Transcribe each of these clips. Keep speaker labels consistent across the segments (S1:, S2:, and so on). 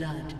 S1: Blood.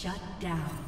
S1: Shut down.